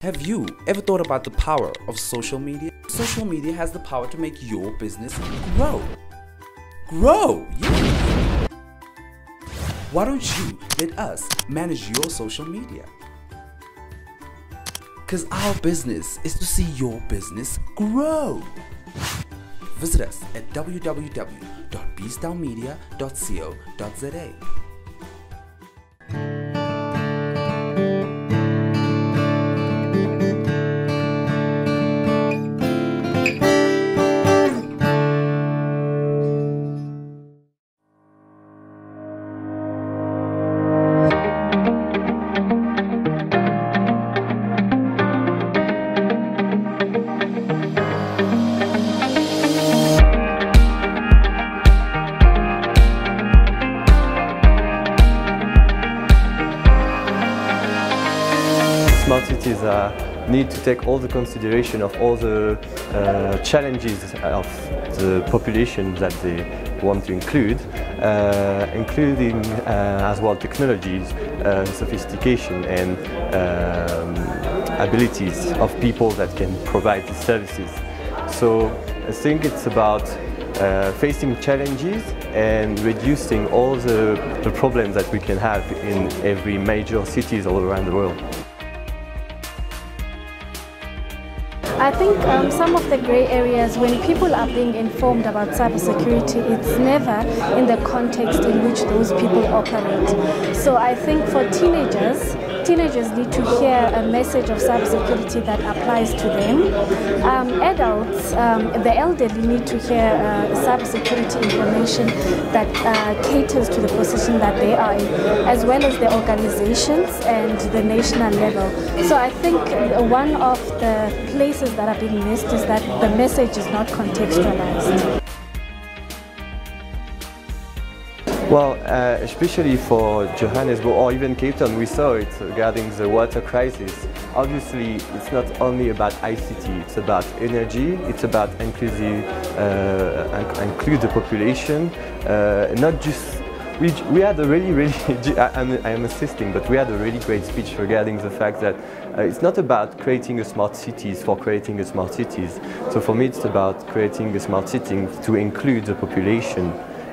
Have you ever thought about the power of social media? Social media has the power to make your business grow. Grow! Yeah. Why don't you let us manage your social media? Because our business is to see your business grow. Visit us at www.bstownmedia.co.za. Cities uh, need to take all the consideration of all the uh, challenges of the population that they want to include, uh, including uh, as well technologies, uh, sophistication and um, abilities of people that can provide the services. So I think it's about uh, facing challenges and reducing all the, the problems that we can have in every major cities all around the world. I think um, some of the grey areas when people are being informed about cybersecurity, it's never in the context in which those people operate. So I think for teenagers, teenagers need to hear a message of cybersecurity that applies to them. Um, adults, um, the elderly need to hear uh, cybersecurity information that uh, caters to the position that they are in, as well as the organizations and the national level. So I think one of the places that are being missed is that the message is not contextualized. Well, uh, especially for Johannesburg or even Cape Town, we saw it regarding the water crisis. Obviously, it's not only about ICT, it's about energy, it's about inclusive, uh, include the population, uh, not just we, we had a really, really, I am, assisting, but we had a really great speech regarding the fact that uh, it's not about creating a smart cities for creating a smart cities. So for me, it's about creating a smart city to include the population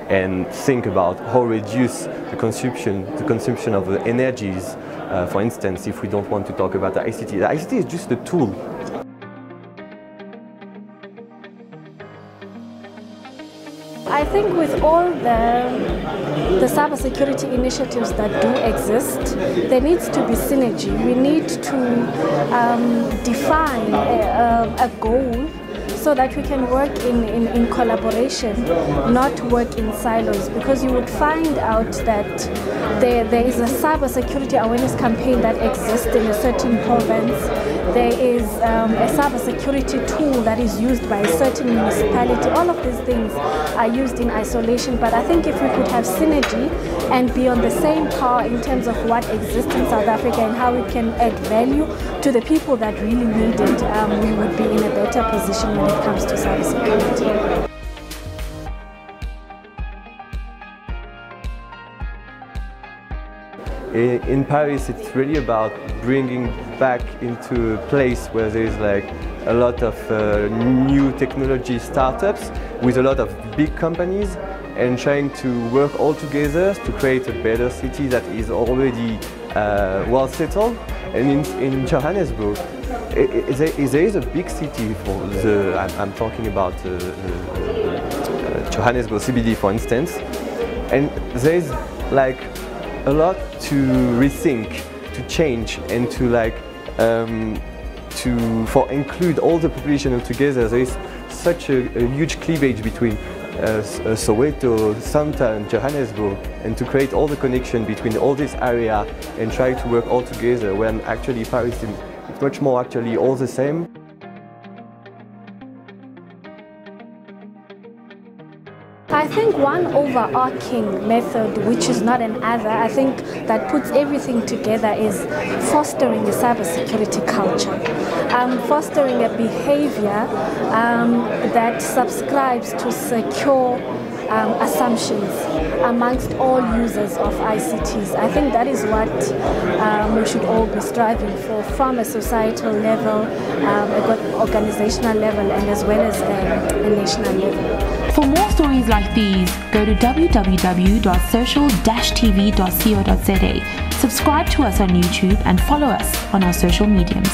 and think about how reduce the consumption, the consumption of the energies. Uh, for instance, if we don't want to talk about the ICT, the ICT is just a tool. I think with all the, the cybersecurity initiatives that do exist, there needs to be synergy. We need to um, define a, a goal so that we can work in, in, in, collaboration, not work in silos. Because you would find out that there, there is a cyber security awareness campaign that exists in a certain province. There is um, a cybersecurity tool that is used by a certain municipality. All of these things are used in isolation, but I think if we could have synergy and be on the same par in terms of what exists in South Africa and how we can add value to the people that really need it, um, we would be better position when it comes to cybersecurity. In Paris, it's really about bringing back into a place where there's like a lot of uh, new technology startups with a lot of big companies and trying to work all together to create a better city that is already uh, well settled. And in, in Johannesburg, there is a big city for the, I'm, I'm talking about uh, uh, Johannesburg CBD for instance, and there's like a lot to rethink, to change and to like, um, to, for include all the population together. There is such a, a huge cleavage between uh, Soweto, Sandton and Johannesburg and to create all the connection between all this area and try to work all together when actually Paris is much more actually all the same. I think one overarching method, which is not an other, I think that puts everything together is fostering a cybersecurity culture, um, fostering a behavior um, that subscribes to secure um, assumptions amongst all users of ICTs. I think that is what um, we should all be striving for from a societal level, um, organizational level, and as well as um, a national level. For more stories like these, go to www.social-tv.co.za, subscribe to us on YouTube, and follow us on our social mediums.